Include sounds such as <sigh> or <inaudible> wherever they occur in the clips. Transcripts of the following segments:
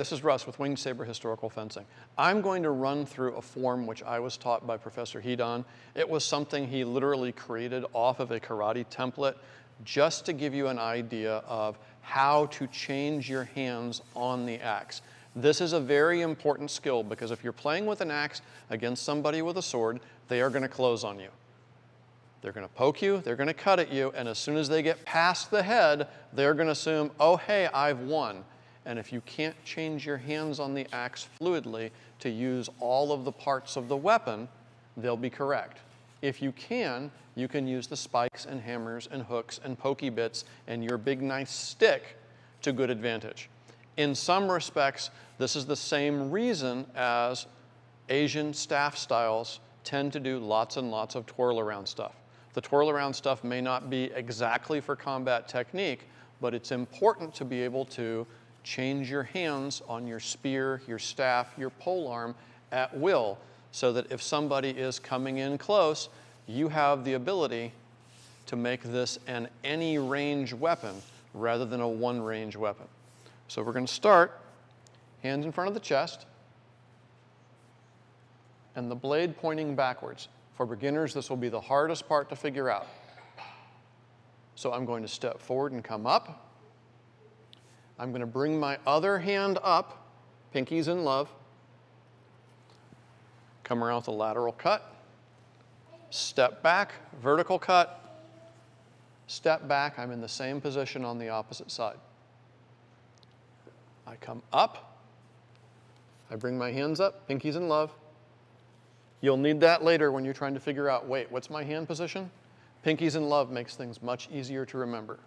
This is Russ with Winged Saber Historical Fencing. I'm going to run through a form which I was taught by Professor Hedon. It was something he literally created off of a karate template just to give you an idea of how to change your hands on the axe. This is a very important skill because if you're playing with an axe against somebody with a sword, they are going to close on you. They're going to poke you, they're going to cut at you, and as soon as they get past the head, they're going to assume, oh, hey, I've won. And if you can't change your hands on the axe fluidly to use all of the parts of the weapon, they'll be correct. If you can, you can use the spikes and hammers and hooks and pokey bits and your big nice stick to good advantage. In some respects, this is the same reason as Asian staff styles tend to do lots and lots of twirl around stuff. The twirl around stuff may not be exactly for combat technique, but it's important to be able to change your hands on your spear, your staff, your pole arm at will so that if somebody is coming in close, you have the ability to make this an any range weapon rather than a one range weapon. So we're going to start hands in front of the chest and the blade pointing backwards. For beginners, this will be the hardest part to figure out. So I'm going to step forward and come up. I'm going to bring my other hand up, pinkies in love. Come around with a lateral cut. Step back, vertical cut. Step back, I'm in the same position on the opposite side. I come up. I bring my hands up, pinkies in love. You'll need that later when you're trying to figure out, wait, what's my hand position? Pinkies in love makes things much easier to remember.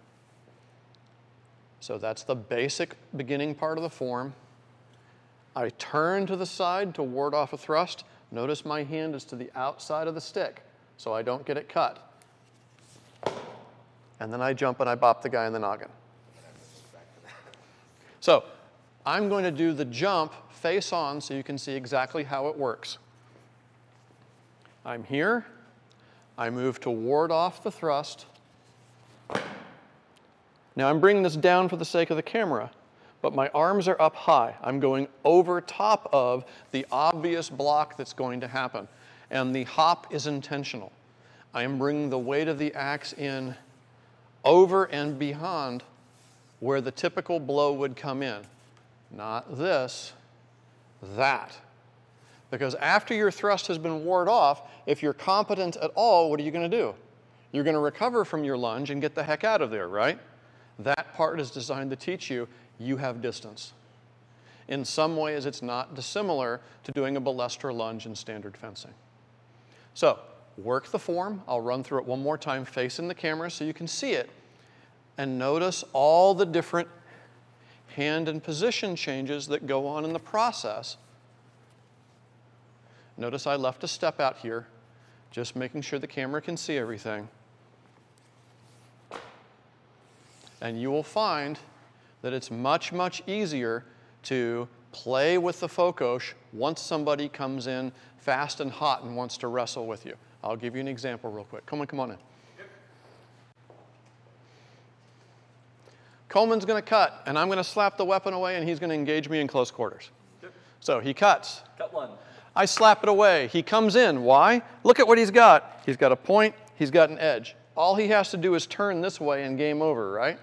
So that's the basic beginning part of the form. I turn to the side to ward off a thrust. Notice my hand is to the outside of the stick, so I don't get it cut. And then I jump and I bop the guy in the noggin. So I'm going to do the jump face on so you can see exactly how it works. I'm here. I move to ward off the thrust. Now I'm bringing this down for the sake of the camera, but my arms are up high. I'm going over top of the obvious block that's going to happen. And the hop is intentional. I am bringing the weight of the axe in over and beyond where the typical blow would come in. Not this, that. Because after your thrust has been ward off, if you're competent at all, what are you going to do? You're going to recover from your lunge and get the heck out of there, right? That part is designed to teach you you have distance. In some ways, it's not dissimilar to doing a balestra lunge in standard fencing. So, work the form. I'll run through it one more time facing the camera so you can see it. And notice all the different hand and position changes that go on in the process. Notice I left a step out here, just making sure the camera can see everything. And you will find that it's much, much easier to play with the fokos once somebody comes in fast and hot and wants to wrestle with you. I'll give you an example real quick. Come on, come on in. Coleman's going to cut, and I'm going to slap the weapon away, and he's going to engage me in close quarters. Yep. So he cuts. Cut one. I slap it away. He comes in. Why? Look at what he's got. He's got a point, he's got an edge. All he has to do is turn this way and game over, right?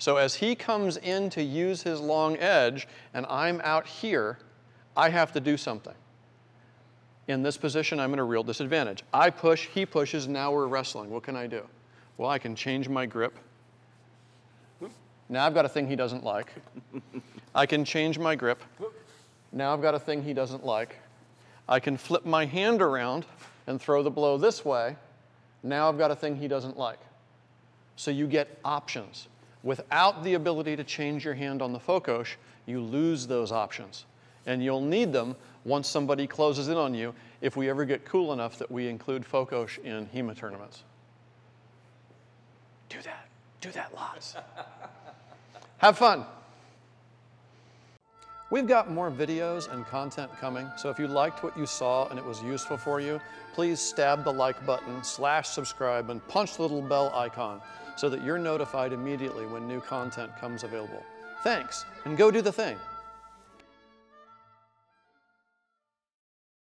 So as he comes in to use his long edge and I'm out here, I have to do something. In this position, I'm at a real disadvantage. I push, he pushes, now we're wrestling. What can I do? Well, I can change my grip. Now I've got a thing he doesn't like. I can change my grip. Now I've got a thing he doesn't like. I can flip my hand around and throw the blow this way. Now I've got a thing he doesn't like. So you get options. Without the ability to change your hand on the fokos, you lose those options. And you'll need them once somebody closes in on you if we ever get cool enough that we include fokos in HEMA tournaments. Do that. Do that lots. <laughs> Have fun. We've got more videos and content coming, so if you liked what you saw and it was useful for you, please stab the like button, slash subscribe, and punch the little bell icon so that you're notified immediately when new content comes available. Thanks, and go do the thing.